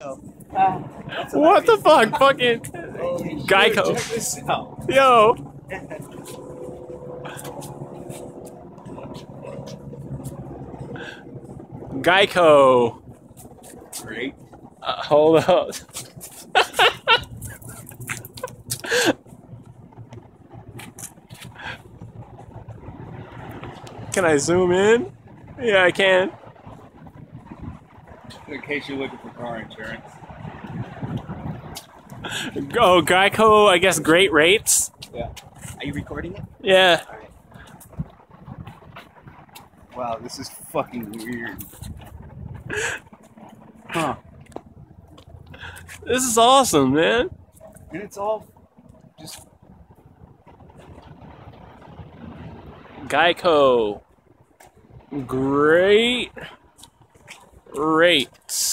What the fuck? Fucking Geico. Check this out. yo. Geico. Great. Uh, hold up. can I zoom in? Yeah, I can. In case you're looking for car insurance. Oh, Geico, I guess great rates. Yeah. Are you recording it? Yeah. Wow, this is fucking weird. Huh. This is awesome, man. And it's all just Geico. Great rates.